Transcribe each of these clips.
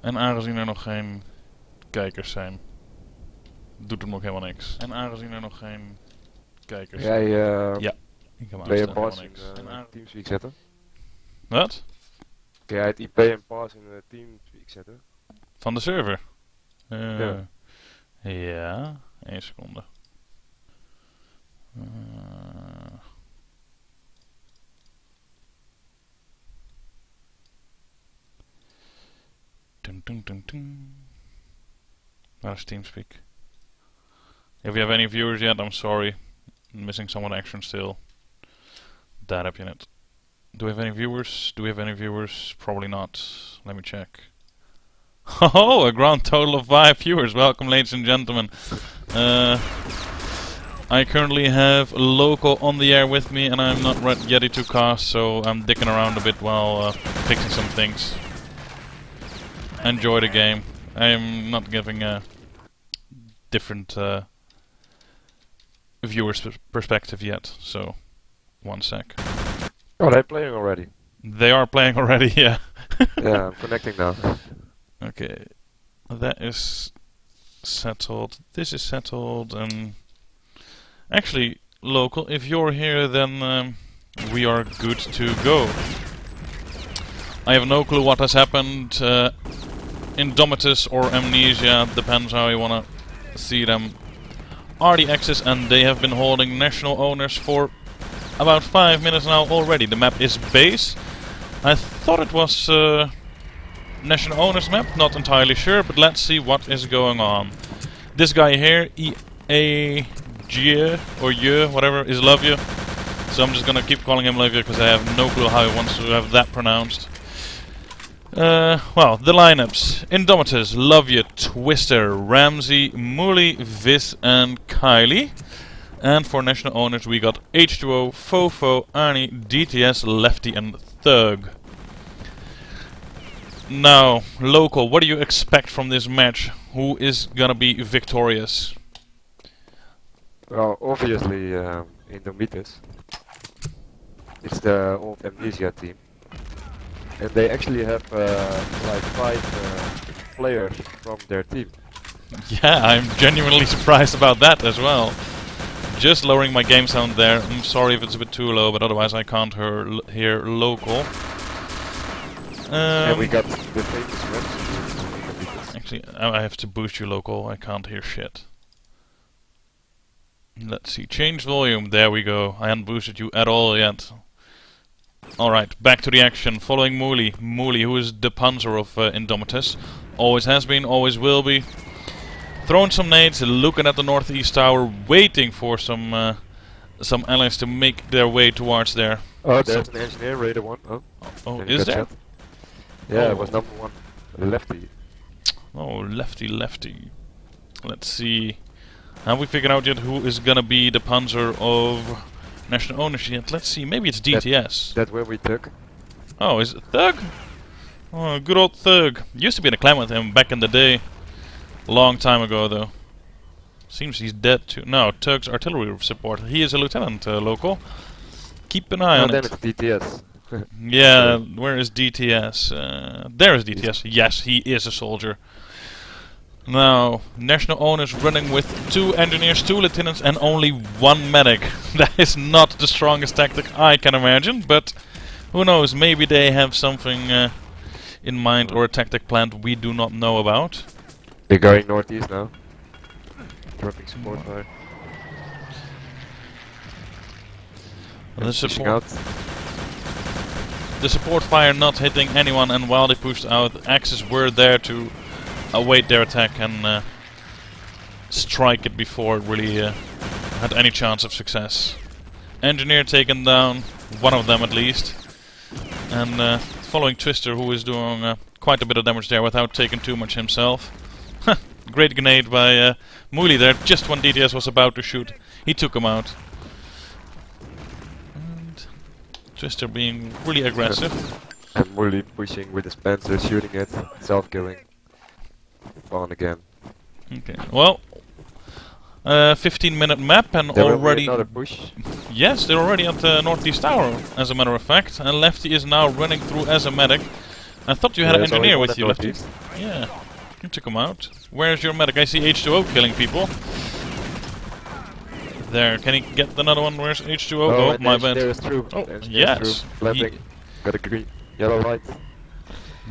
En aangezien er nog geen kijkers zijn, doet hem nog helemaal niks. En aangezien er nog geen kijkers Jij zijn. eh Ja. Ik heb aanstaan, pass helemaal in niks. eh, En aang- Teamspeak zetten? Wat? Kun jij het IP en pass in eh, Teamspeak zetten? Van de server? Eh, Ja. ja. één seconde. Eh, Dun, dun, dun, dun. TeamSpeak? If you have any viewers yet, I'm sorry. I'm missing someone action still. Heb je. Do we have any viewers? Do we have any viewers? Probably not. Let me check. Oh, a grand total of five viewers. Welcome, ladies and gentlemen. Uh, I currently have a local on the air with me, and I'm not re- ready to cast, so I'm dicking around a bit while uh, fixing some things. Enjoy the game. I'm not giving a different uh, viewer's perspective yet, so one sec. Oh, they're playing already. They are playing already, yeah. yeah, I'm connecting now. Okay, that is settled. This is settled, and actually, local. If you're here, then um, we are good to go. I have no clue what has happened. Uh, Indomitus or Amnesia, depends how you wanna see them. Are the Axis, and they have been holding national owners for about five minutes now already. The map is base. I thought it was. Uh, national owners map, not entirely sure, but let's see what is going on. This guy here, E A G or Ye, whatever, is Love You. So I'm just gonna keep calling him Love You because I have no clue how he wants to have that pronounced. Uh, well, the lineups: Indomitus, Love You, Twister, Ramsey, Mooley, Viz, and Kylie. And for national owners, we got H2O, Fofo, Arnie, DTS, Lefty, and Thug. Now, local, what do you expect from this match? Who is gonna be victorious? Well, obviously, um, Indomitus. It's the old Amnesia team. And they actually have uh, like five uh, players from their team. Yeah, I'm genuinely surprised about that as well. Just lowering my game sound there. I'm sorry if it's a bit too low, but otherwise I can't hear, hear local. and we Um, got the famous. Actually, I I have to boost you local. I can't hear shit. Let's see. Change volume. There we go. I haven't boosted you at all yet. Alright, back to the action. Following Mooley. Mooley, who is the Panzer of uh, Indomitus. Always has been, always will be. Throwing some nades, looking at the northeast tower, waiting for some uh, some allies to make their way towards there. Oh, there's an engineer, Radar 1. Oh, Oh, then is there? shot. Yeah, it was Oh. number one. Lefty. Oh, lefty, lefty. Let's see. Have we figured out yet who is gonna be the Panzer of national ownership? Let's see. Maybe it's DTS. That where we took. oh, is it Thug? Oh, good old Thug. Used to be in a clan with him back in the day. Long time ago, though. Seems he's dead too. No, Thug's artillery support. He is a lieutenant uh, local. Keep an eye Oh, on then it. it's DTS. Yeah, where is DTS? Uh, there is DTS. Yes, he is a soldier. Now, national owners running with two engineers, two lieutenants, and only one medic. that is not the strongest tactic I can imagine, but who knows? Maybe they have something uh, in mind or a tactic planned we do not know about. They're going northeast now. Dropping support fire. The support, out. the support fire not hitting anyone, and while they pushed out, axes were there to await their attack and uh, strike it before it really uh, had any chance of success. Engineer taken down, one of them at least, and uh, following Twister, who is doing uh, quite a bit of damage there without taking too much himself. Great grenade by uh, Mooley there, just when DTS was about to shoot. He took him out. And Twister being really aggressive. And Mooley pushing with his Panzer, shooting it, self-killing. On again. Okay, well, uh, 15 minute map and There already. another push. Yes, they're already at the northeast tower, as a matter of fact. And Lefty is now running through as a medic. I thought you had an engineer with you, Lefty. Yeah, you took him out. Where's your medic? I see H2O killing people. There, can he get another one? Where's H2O? Oh, and my bad. There's true. Oh, there's, yes. Landing. Got a green, yellow light.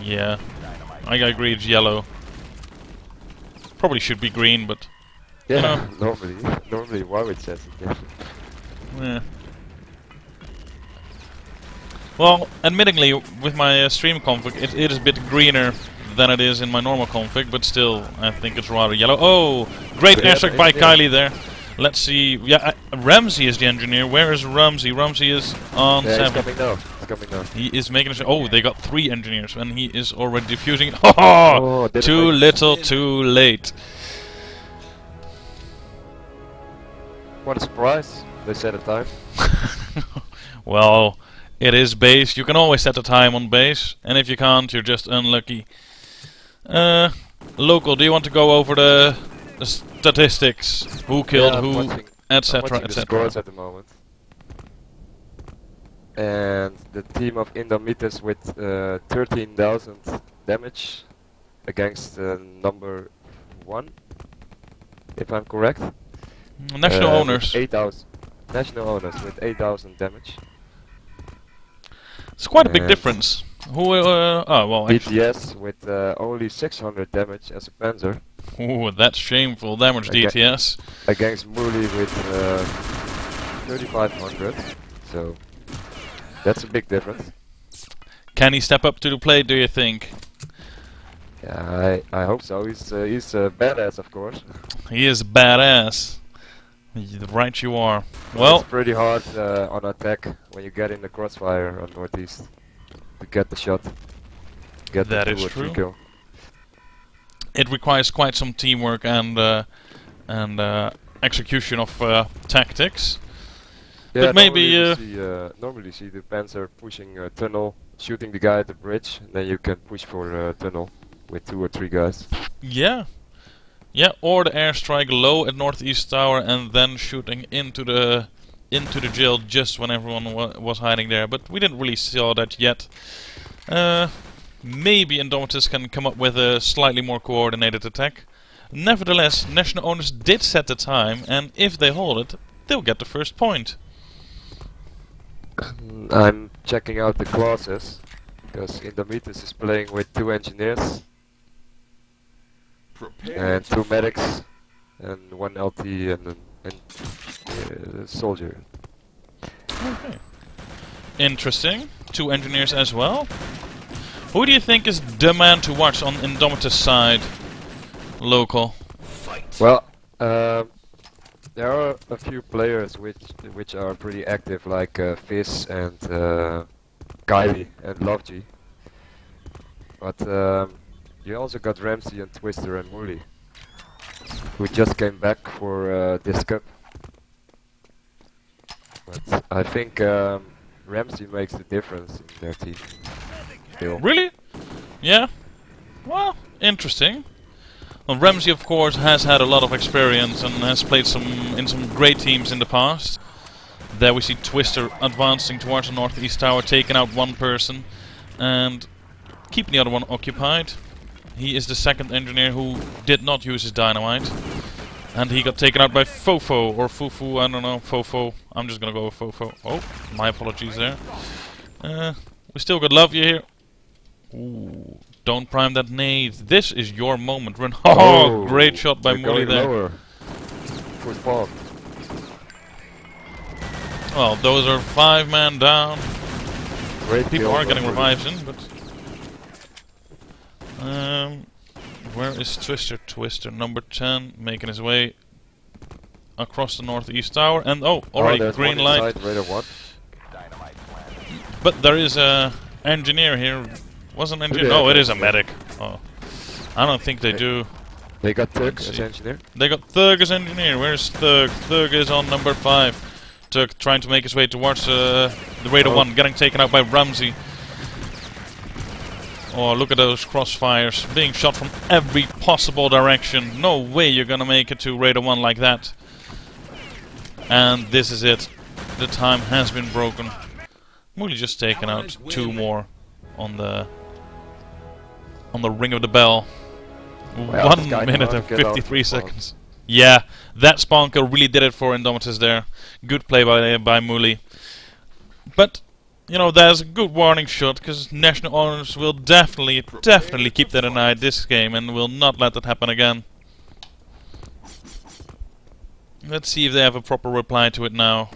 Yeah, I got It's yellow. Probably should be green, but Yeah, know. normally, normally Warwick says it. Yeah. yeah. Well, admittingly, with my uh, stream config, it, it is a bit greener than it is in my normal config, but still, I think it's rather yellow. Oh, great Yeah, airstrike by there. Kylie there. Let's see. Yeah, uh, Ramsey is the engineer. Where is Ramsey? Ramsey is on Yeah, seven. coming now. It's coming now. He is making a sh- Oh, they got three engineers, and he is already defusing. Oh, Oh, too little, too late. What a surprise! They set a time. well, it is base. You can always set a time on base, and if you can't, you're just unlucky. Uh, local. Do you want to go over the, the statistics? Who killed Yeah, who, etc., etc. scores at the moment. And the team of Indomitus with uh, 13,000 damage against uh, number one, if I'm correct. National Uh, owners. 8,000. National owners with 8,000 damage. It's quite a big and- difference. Who? Uh, oh well. Actually, with uh, only 600 damage as a Panzer ooh, that's shameful damage. Okay. DTS. against Mooley with uh, 3,500. So that's a big difference. Can he step up to the plate? Do you think? Yeah, I, I hope so. He's uh, he's a badass, of course. He is badass. Right, you are. it's Well, pretty hard uh, on attack when you get in the crossfire on northeast to get the shot. Get That two is true. kill. It requires quite some teamwork and uh, and uh, execution of uh, tactics. Yeah, But maybe, normally uh, you see, uh, normally you see the Panzer pushing a tunnel, shooting the guy at the bridge, then you can push for a tunnel with two or three guys. Yeah, yeah, or the airstrike low at northeast tower and then shooting into the into the jail just when everyone wa was hiding there. But we didn't really saw that yet. Uh, maybe Indomitus can come up with a slightly more coordinated attack. Nevertheless, national owners did set the time, and if they hold it, they'll get the first point. I'm checking out the classes because Indomitus is playing with two engineers and two medics and one LT and an and, uh, soldier. Okay. Interesting. Two engineers as well. Who do you think is the man to watch on Indomitus side? Local. Well, um, there are a few players which which are pretty active, like uh, Fizz and uh, Kylie and Lovegy. But um, you also got Ramsey and Twister and Wooly, who just came back for uh, this cup. But I think um, Ramsey makes the difference in their team. Still. Really? Yeah. Well, interesting. Well, Ramsey, of course, has had a lot of experience and has played some in some great teams in the past. There we see Twister advancing towards the northeast tower, taking out one person and keeping the other one occupied. He is the second engineer who did not use his dynamite. And he got taken out by Fofo, or Fufu, I don't know, Fofo. I'm just gonna go with Fofo. Oh, my apologies there. Uh, we still got Love you here. Ooh, don't prime that nade. This is your moment. Run. Oh, great shot by going there. Lower. Well, those are five man down. Great People are getting revives in, but. Um, where is Twister? Twister number 10 making his way across the northeast tower. And oh, already there's green light. inside. But there is a engineer here. Was an engineer? No, it is a medic. Oh, I don't think they do. They got Let's as engineer. They got Thug as engineer. Where's Thug? Thug is on number five. Thug trying to make his way towards uh, the Radar Oh. 1, getting taken out by Ramsey. Oh, look at those crossfires. Being shot from every possible direction. No way you're gonna make it to Radar 1 like that. And this is it. The time has been broken. Mooley just taken out two more on the on the ring of the bell. Well, One minute and 53 of the seconds. Yeah, that Spanker really did it for Indomitus there. Good play by by Mooley. But, you know, there's a good warning shot, because National Owners will definitely, definitely keep that in eye this game and will not let that happen again. Let's see if they have a proper reply to it now.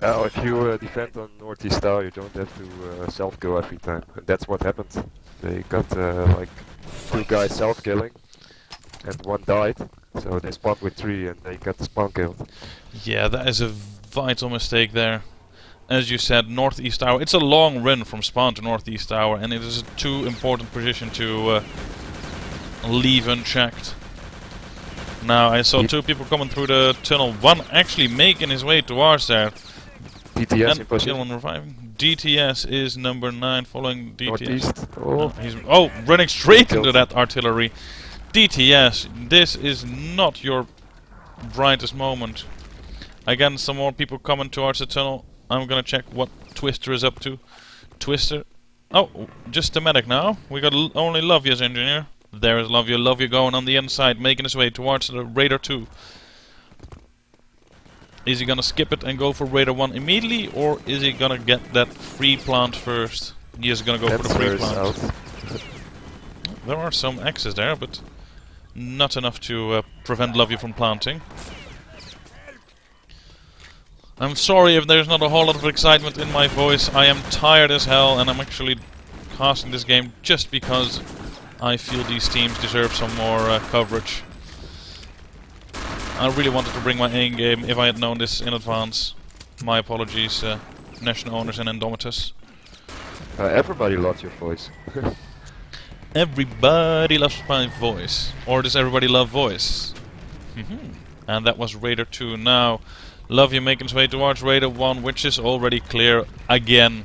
Well, if you uh, defend on Northeast Tower, you don't have to uh, self-go every time. And that's what happened. They got uh, like two guys self-killing, and one died. So they spawned with three, and they got the spawn killed. Yeah, that is a vital mistake there. As you said, Northeast Tower. It's a long run from spawn to Northeast Tower, and it is a too important position to uh, leave unchecked. Now, I saw two people coming through the tunnel. One actually making his way towards there. DTS in and the other one reviving. DTS is number 9 following DTS. Northeast. Oh, Oh, he's oh running straight into that artillery. DTS, this is not your brightest moment. Again, some more people coming towards the tunnel. I'm gonna check what Twister is up to. Twister. Oh, just the medic now. We got l- only Lovey as engineer. There is Lovey. Lovey going on the inside, making his way towards the Radar 2. Is he gonna skip it and go for Radar 1 immediately, or is he gonna get that free plant first? He is gonna go for the free plant. out. There are some X's there, but not enough to uh, prevent Lovey from planting. I'm sorry if there's not a whole lot of excitement in my voice. I am tired as hell, and I'm actually casting this game just because I feel these teams deserve some more uh, coverage. I really wanted to bring my A game if I had known this in advance. My apologies, uh, National Owners and Indomitus. Uh, everybody loves your voice. Everybody loves my voice. Or does everybody love voice? Mhm. and that was Radar 2. Now, Love you making his way towards Radar 1, which is already clear again.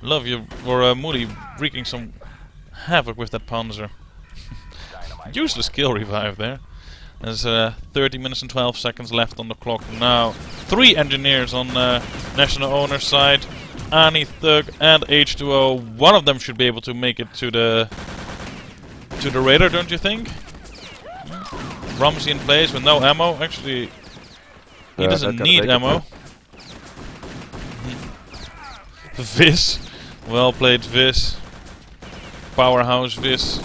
Love you for uh, Moody wreaking some havoc with that Panzer. Useless kill revive there. There's uh, 30 minutes and 12 seconds left on the clock now. Three engineers on uh, National Owner side. Arnie, Thug, and H2O. One of them should be able to make it to the to the radar, don't you think? Ramsey in place with no ammo. Actually, he Uh, doesn't need ammo. Vis. Well played, Vis. Powerhouse Vis.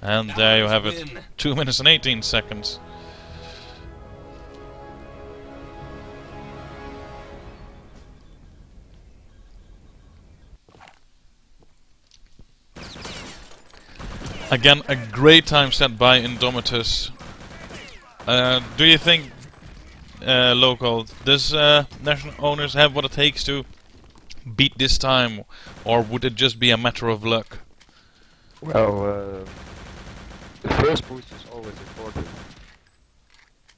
And there you have it. 2 minutes and 18 seconds. Again, a great time set by Indomitus. Uh, do you think, uh, local, does uh, national owners have what it takes to beat this time, or would it just be a matter of luck? Well, uh, the first push is always important.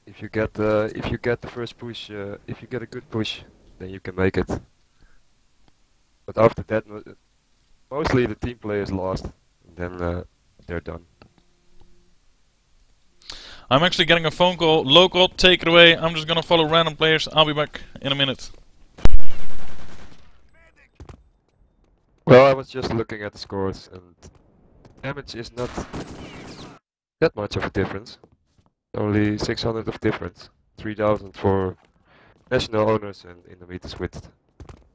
If you get uh, if you get the first push, uh, if you get a good push, then you can make it. But after that, mostly the team play is lost. And then uh, they're done. I'm actually getting a phone call. Local, take it away. I'm just gonna follow random players. I'll be back in a minute. Well, I was just looking at the scores, and damage is not that much of a difference. Only 600 of difference. 3000 for national owners and Indomitus with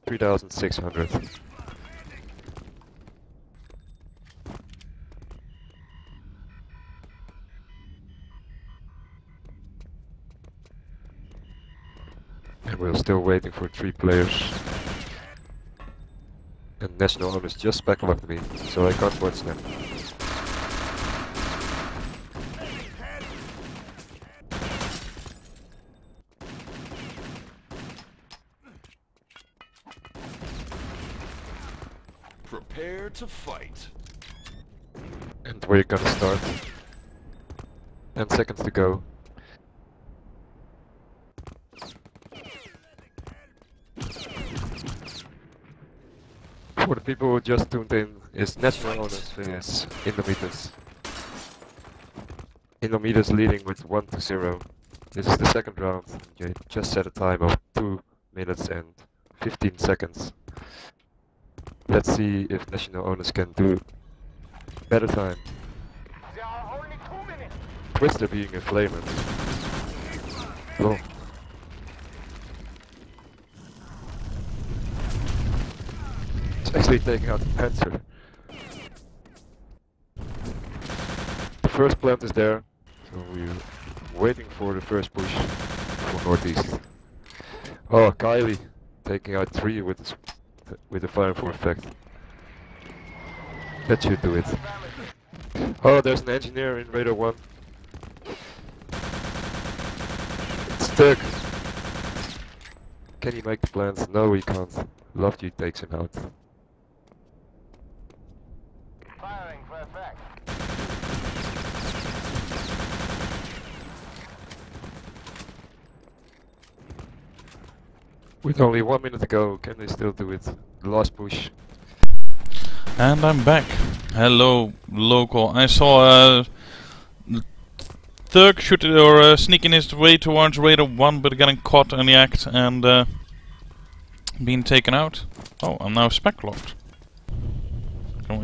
3600. And we're still waiting for three players. And national owners just backlogged me, so I can't watch them. Prepare to fight. And we're gonna start. 10 seconds to go. For the people who just tuned in, is National Owners vs Indomitus. Indomitus leading with 1 to 0. This is the second round. You just set a time of 2 minutes and 15 seconds. Let's see if national owners can do better time. Twister being a flamer. No, It's actually taking out the Panzer. The first plant is there, so we're waiting for the first push for northeast. Oh, Kylie taking out three with this, with the fireform effect. That should do it. Oh, there's an engineer in radar 1. Can you make the plans? No, we can't. Lofty takes him out. Firing for effect. With only one minute to go, can they still do it? The last push. And I'm back. Hello, local. I saw a Thurk shoot or uh, sneaking his way towards Radar 1, but getting caught in the act and uh, being taken out. Oh, I'm now spec locked.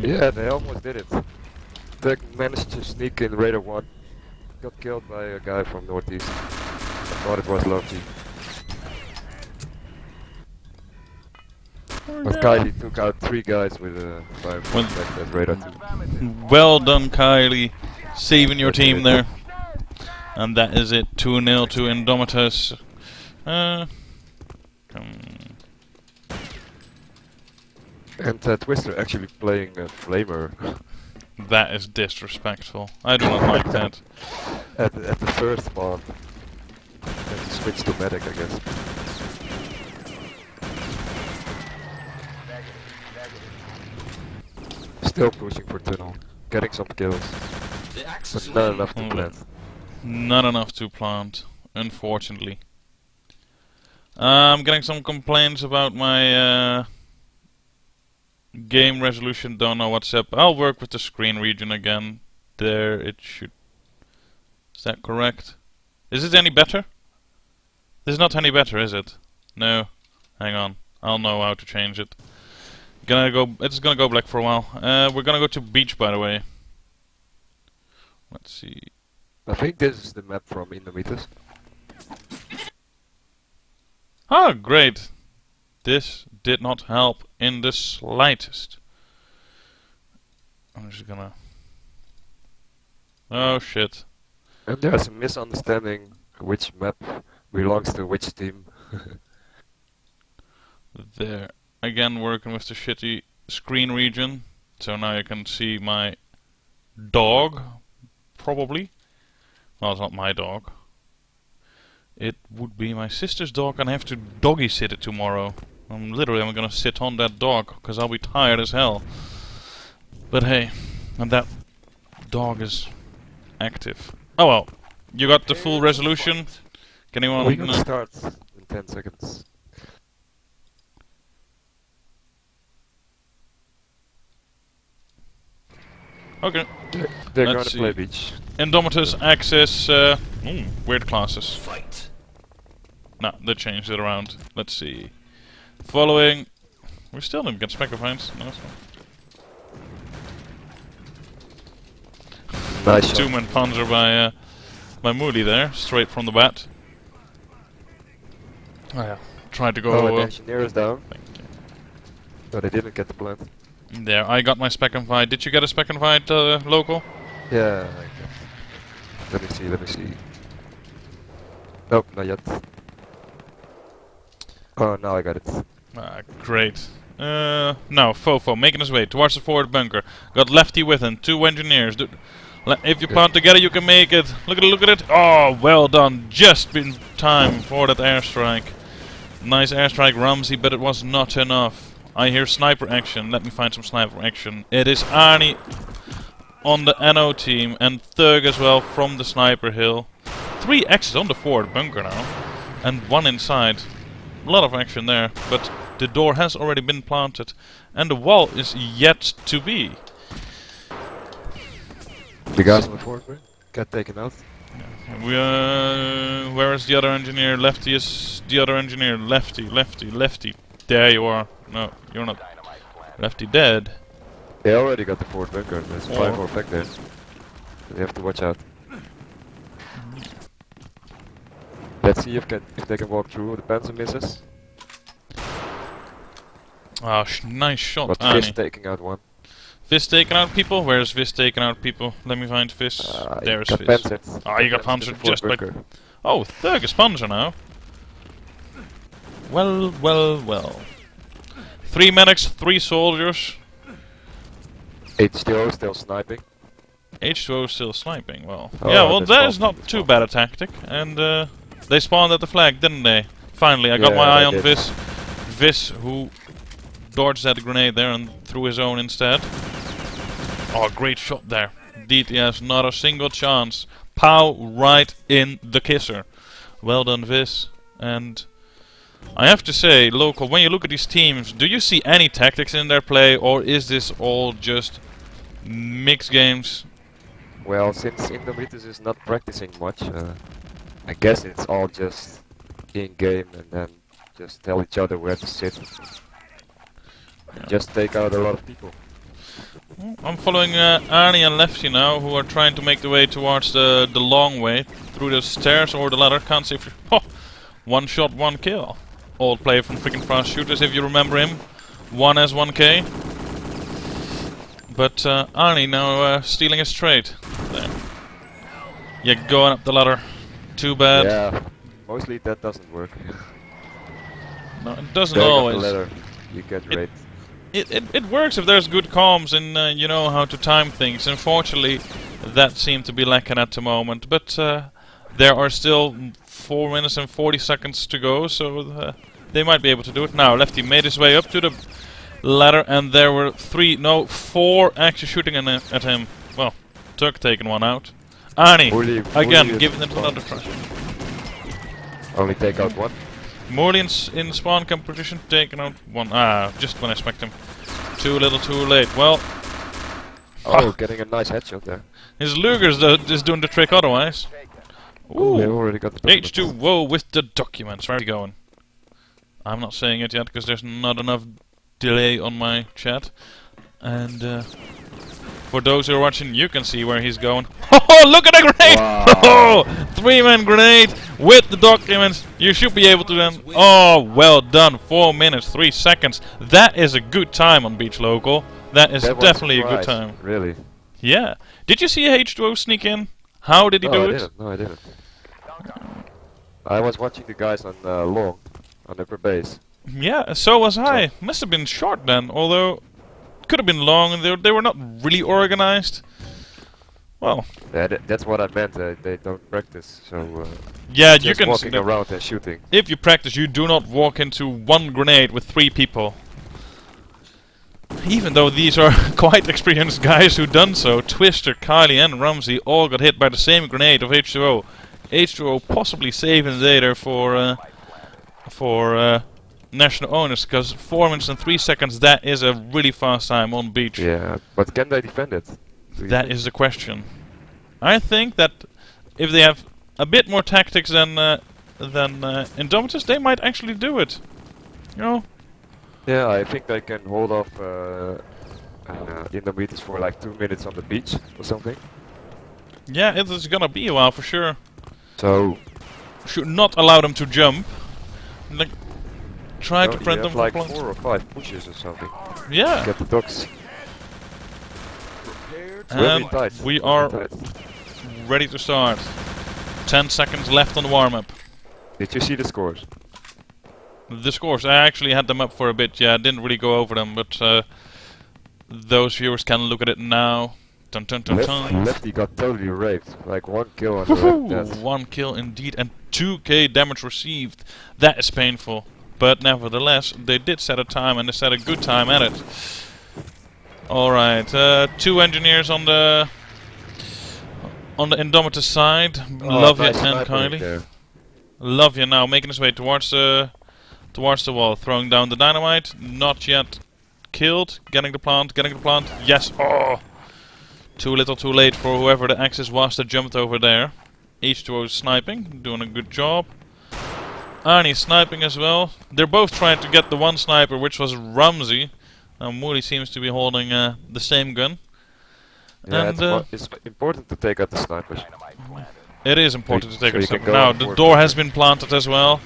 Yeah, they almost did it. They managed to sneak in radar one. Got killed by a guy from northeast. I thought it was Loki. But Kylie took out three guys with a fire Well- radar. Well done, Kylie. Saving your team there. And that is it. 2 0 to Indomitus. Uh, um, And uh, Twister actually playing a flamer that is disrespectful. I do not like that. at, the- at the first spawn. Then he switched to medic, I guess. Still pushing for tunnel, getting some kills, but not enough to plant. Not enough to plant, unfortunately. I'm getting some complaints about my uh, game resolution. Don't know what's up. I'll work with the screen region again. There, it should. Is that correct? Is it any better? This is not any better, is it? No. Hang on. I'll know how to change it. Gonna go. It's gonna go black for a while. Uh, we're gonna go to beach, by the way. Let's see. I think this is the map from Indomitus. Oh, ah, great. This did not help in the slightest. I'm just gonna. Oh shit. And there's a misunderstanding which map belongs to which team. There. Again, working with the shitty screen region. So now you can see my dog, probably. Well, it's not my dog. It would be my sister's dog, and I have to doggy sit it tomorrow. I'm literally I'm gonna sit on that dog because I'll be tired as hell. But hey, and that dog is active. Oh well, you got the full resolution. Can anyone? We're gonna uh, start in 10 seconds. Okay. They're, they're gonna Let's play beach. Indomitus access. Uh, ooh, weird classes. Fight. No, they changed it around. Let's see. Following. We still didn't get Specopines. No, that's fine. Nice shot. Two man Panzer by uh, by Moody there, straight from the bat. Oh yeah. Tried to Oh, and go the uh, engineer is down. No, they didn't get the plant. There. I got my spec and fight. Did you get a spec and fight uh, local? Yeah. Let me see, let me see. Nope, not yet. Oh, now I got it. Ah, great. Uh, now Fofo making his way towards the forward bunker. Got Lefty with him. Two engineers. Do- le- if you Okay. pound together, you can make it. Look at it! Look at it! Oh, well done. Just in time for that airstrike. Nice airstrike, Ramsey, but it was not enough. I hear sniper action. Let me find some sniper action. It is Arnie on the NO team and Thug as well from the sniper hill. Three X's on the forward bunker now, and one inside. A lot of action there, but the door has already been planted, and the wall is yet to be. The guys on the forward wing got taken out. We, uh, where is the other engineer? Lefty is the other engineer. Lefty, lefty, lefty. There you are. No, you're not. Lefty dead. They already got the fourth bunker. There's Oh. five more back there. So they have to watch out. Let's see if can if they can walk through the panzer misses. Ah, sh nice shot, But Arnie. Fish taking out one. Fist taking out people? Where's Fist taking out people? Let me find Fist. Uh, he There's Fist. Ah, you got panzered just by- Oh, Thug is Panzer now. Well, well, well. Three medics, three soldiers. H2O still sniping. H2O still sniping. Well, Oh, yeah, well, that is not too bad a tactic. And uh, they spawned at the flag, didn't they? Finally, I got Yeah, my eye on did. Vis. Vis, who dodged that grenade there and threw his own instead. Oh, great shot there. DTS, not a single chance. Pow, right in the kisser. Well done, Vis. And I have to say, local, when you look at these teams, do you see any tactics in their play, or is this all just mixed games? Well, since Indomitus is not practicing much, uh, I guess it's all just in game and then just tell each other where to sit. And Just take out a lot of people. I'm following uh, Arnie and Lefty now, who are trying to make the way towards the the long way through the stairs or the ladder. Can't see if oh, one shot, one kill. Old player from freaking Fast Shooters, if you remember him. One as one K. But uh, Arnie now uh, stealing his trade. There. Yeah, going up the ladder. Too bad. yeah, mostly that doesn't work. No, it doesn't Going up the ladder, you get It- It, it, it works if there's good comms and uh, you know how to time things. Unfortunately, that seemed to be lacking at the moment. But uh, there are still 4 minutes and 40 seconds to go, so uh, they might be able to do it. Now, Lefty made his way up to the ladder, and there were three, no, four actually shooting in, at him. Well, Turk taking one out. Arnie, Morley- again, giving it another try. Only take out one. Morley in, in spawn competition, taking out one. Ah, just when I expect him. Too little, too late. Well, Oh, getting a nice headshot there. his Luger's the, is doing the trick otherwise. Oh, Ooh, already got the documents. H2O with the documents. Where are you going? I'm not saying it yet because there's not enough delay on my chat. And uh, for those who are watching, you can see where he's going. Oh, look at the grenade! Wow. Oh, three-man grenade with the documents. You should be able to then. Oh, well done. Four minutes, three seconds. That is a good time on Beach Local. That is That definitely a good time. Really? Yeah. Did you see H2O sneak in? How did he no, do I it? didn't. No, I didn't. I was watching the guys on uh, long, on upper base. Yeah, so was I. Must have been short then, although could have been long. And they, they were not really organized. Well, Yeah, that, that's what I meant. Uh, they don't practice, so uh, yeah, you can. walking around and shooting. If you practice, you do not walk into one grenade with three people. Even though these are quite experienced guys who done so, Twister, Kylie, and Ramsey all got hit by the same grenade of H2O. H2O possibly saving there for uh, for uh, national owners, because four minutes and three seconds that is a really fast time on beach. Yeah, but can they defend it? That think? is the question. I think that if they have a bit more tactics than uh, than uh, Indomitus, they might actually do it. You know, Yeah, I think they can hold off uh, uh, Indomitus for like two minutes on the beach or something. yeah, it is gonna be a while for sure. So Should not allow them to jump. Like, try no, to you prevent them have from like four or five pushes or something. Yeah, Get the dogs. Prepare and we are ready to start. Ten seconds left on the warm-up. Did you see the scores? The scores, I actually had them up for a bit, yeah, I didn't really go over them, but uh, those viewers can look at it now. Dun dun dun Left, dun. Lefty got totally raped. Like one kill on the Woohoo! left. One kill indeed, and 2k damage received. That is painful. But nevertheless, they did set a time, and they set a good time at it. Alright, uh, two engineers on the on the Indomitus side. Oh, Love nice you and snipering Kylie. there. Love you now, making his way towards the towards the wall, throwing down the dynamite. Not yet killed. Getting the plant, getting the plant. Yes. Oh, too little, too late for whoever the axis was that jumped over there. H2O is sniping, doing a good job. Arnie sniping as well. They're both trying to get the one sniper, which was Ramsey. Now Moody seems to be holding uh, the same gun. Yeah, And, it's, uh, it's important to take out the snipers. It is important So to take a can step. Now the door has been planted as well.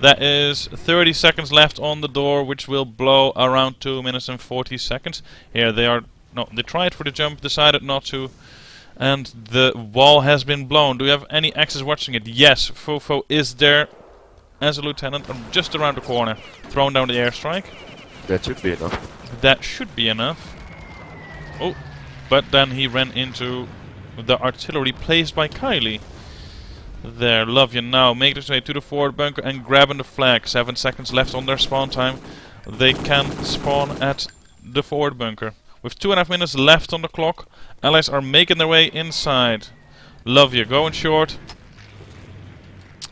That is 30 seconds left on the door, which will blow around 2 minutes and 40 seconds. Here they are. No, they tried for the jump, decided not to. And the wall has been blown. Do you have any access watching it? Yes, Fofo is there as a lieutenant, um, just around the corner, throwing down the airstrike. That should be enough. That should be enough. Oh, but then he ran into the artillery placed by Kylie. There, love you now make his way to the forward bunker and grabbing the flag. Seven seconds left on their spawn time. They can spawn at the forward bunker. With two and a half minutes left on the clock, allies are making their way inside. Lovia going short.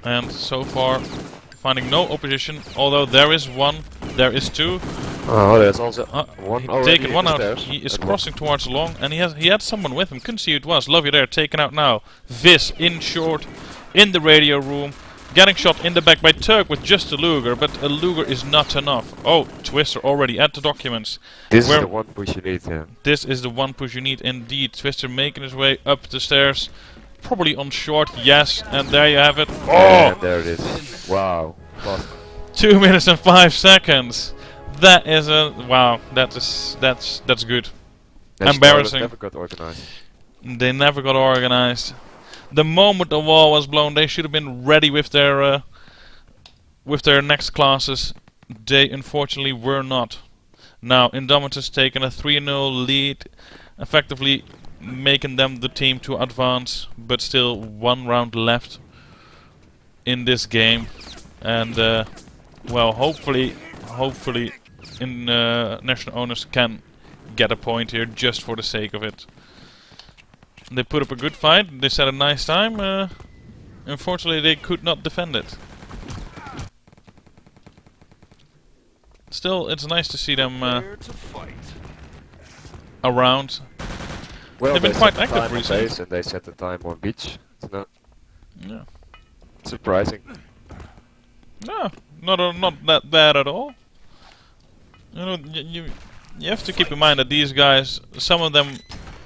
And so far, finding no opposition. Although there is one, there is two. Oh, there's also Uh, one already taken one out. He is one. crossing towards long, and he has he had someone with him. Couldn't see who it was. Love you there, taken out now. Vis in short, in the radio room, getting shot in the back by Turk with just a Luger, but a Luger is not enough. Oh, Twister already at the documents. This Where- is the one push you need, yeah. This is the one push you need indeed. Twister making his way up the stairs, probably on short. Yes, and there you have it. Oh, And there it is. Wow. Fast. two minutes and five seconds. That is a wow. That is that's that's good. Embarrassing. Never got organized. They never got organized. The moment the wall was blown, they should have been ready with their uh, with their next classes. They unfortunately were not. Now Indomitus taking a 3-0 lead, effectively making them the team to advance, but still one round left in this game, and uh, well, hopefully, hopefully, in uh, national owners can get a point here just for the sake of it. They put up a good fight. They had a nice time. Uh, unfortunately, they could not defend it. Still, it's nice to see them uh, to fight. around. Well, They've been they quite set active time recently. base and they set the time on beach. It's not Yeah. surprising. No, not uh, not that bad at all. You know, y- you you have to keep in mind that these guys, some of them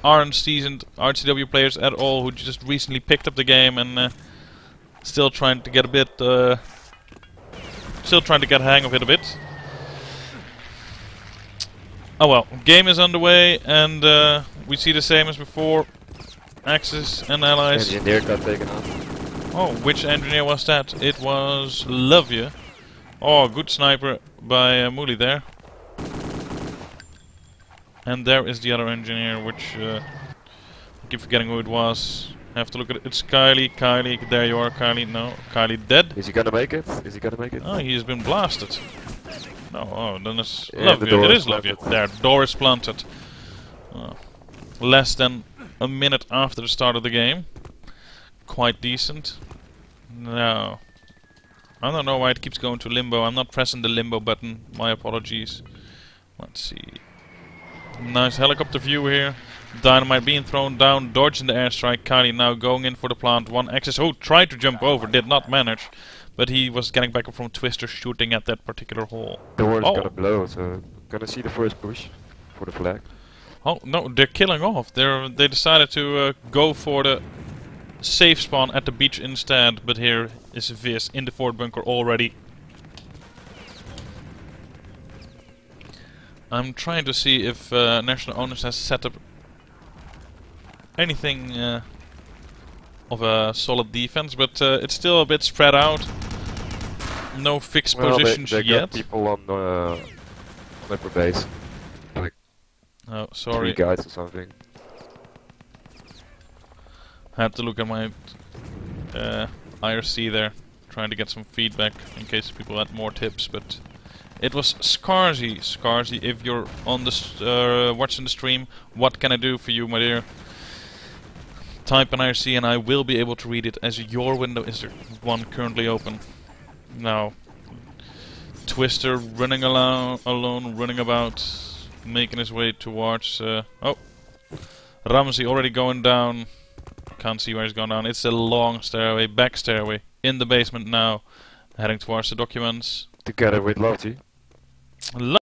aren't seasoned RCW players at all, who just recently picked up the game and uh, still trying to get a bit, uh, still trying to get a hang of it a bit. Oh well, game is underway, and uh, we see the same as before. Axis and allies. Engineer got taken out. Oh, which engineer was that? It was Lovia. Oh, good sniper by uh, Mooley there. And there is the other engineer, which uh, I keep forgetting who it was. Have to look at it. It's Kylie. Kylie, there you are, Kylie. No, Kylie dead. Is he gonna make it? Is he gonna make it? Oh, he has been blasted. No, oh, then it's Yeah, Lovia. door It is is Lovia. planted. There, door is planted. Oh. Less than a minute after the start of the game. Quite decent. No. I don't know why it keeps going to limbo. I'm not pressing the limbo button. My apologies. Let's see. Nice helicopter view here. Dynamite being thrown down, dodging the airstrike. Kylie now going in for the plant. One axis. Oh, tried to jump over, did not manage. But he was getting back up from Twister shooting at that particular hole. The war is Oh. gonna blow, so gonna see the first push for the flag. Oh no, they're killing off. They're they decided to uh, go for the safe spawn at the beach instead. But here is Viz in the fort bunker already. I'm trying to see if uh, National Owners has set up anything uh, of a solid defense, but uh, it's still a bit spread out. No fixed Well, they, positions they yet. got people on the upper base, oh, sorry. guys or something. Had to look at my uh, IRC there, trying to get some feedback in case people had more tips. But it was Scarzy. Scarzy, if you're on the uh, watching the stream, what can I do for you, my dear? Type an IRC and I will be able to read it as your window is the one currently open. Now, Twister running alone, alone, running about, making his way towards. Uh, oh, Ramsey already going down. Can't see where he's gone down. It's a long stairway, back stairway, in the basement now, heading towards the documents. Together with Lottie. Lo-